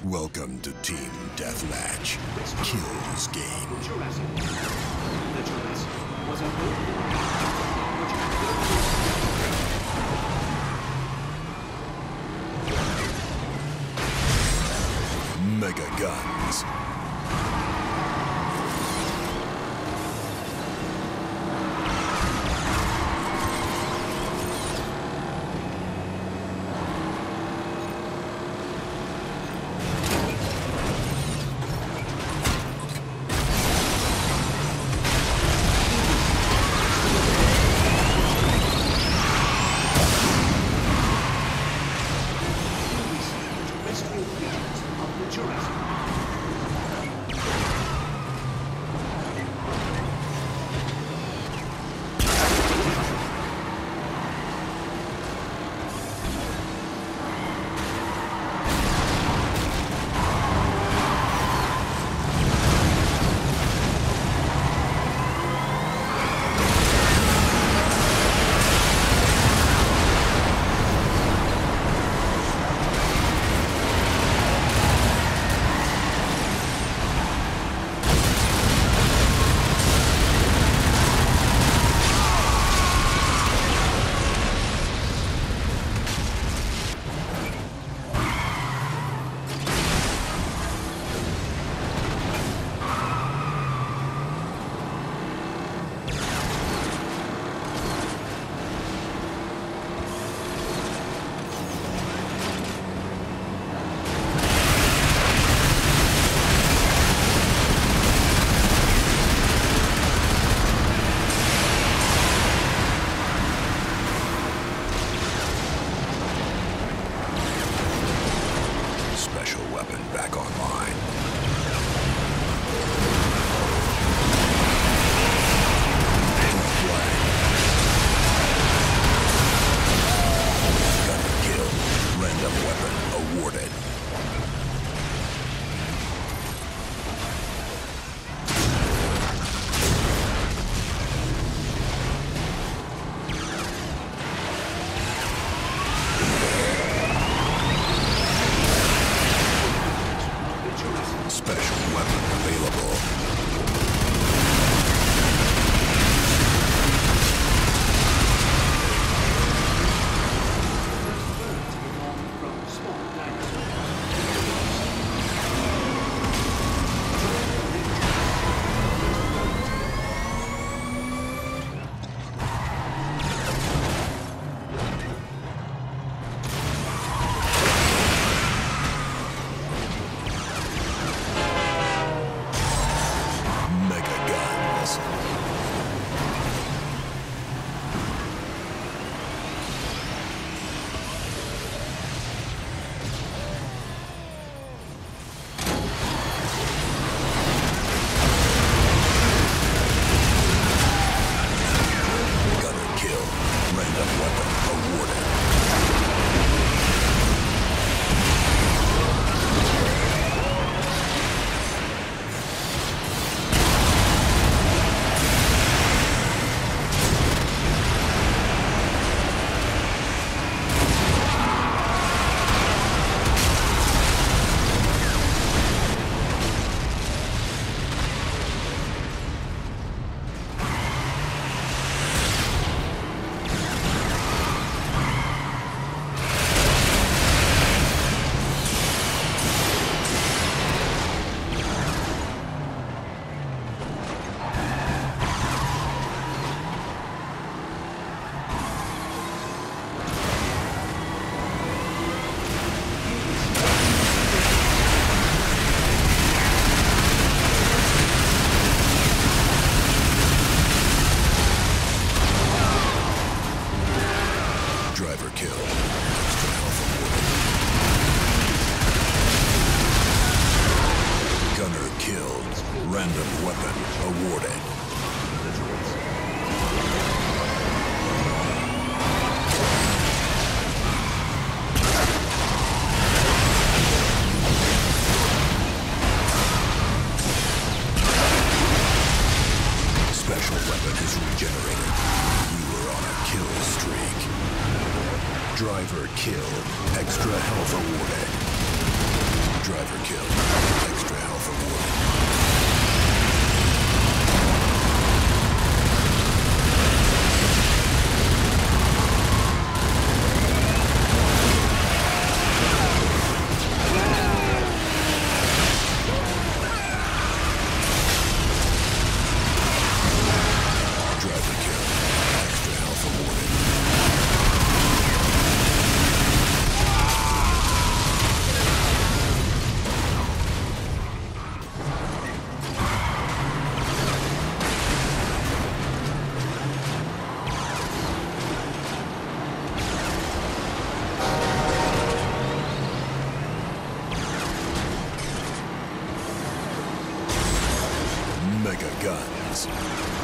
Welcome to Team Deathmatch. Kills game. Mega Guns. Random weapon awarded. Special weapon is regenerated. You are on a kill streak. Driver killed. Extra health awarded. mega guns.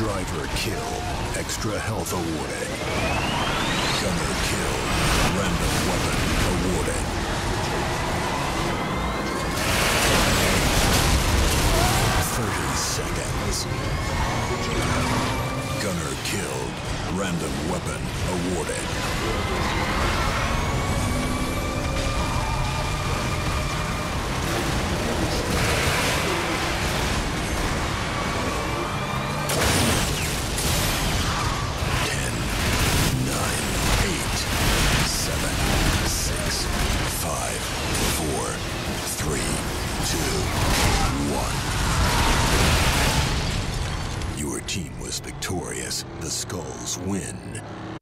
Driver kill. Extra health awarded. Gunner kill. Random weapon awarded. Thirty seconds. Gunner killed. Random weapon awarded. win.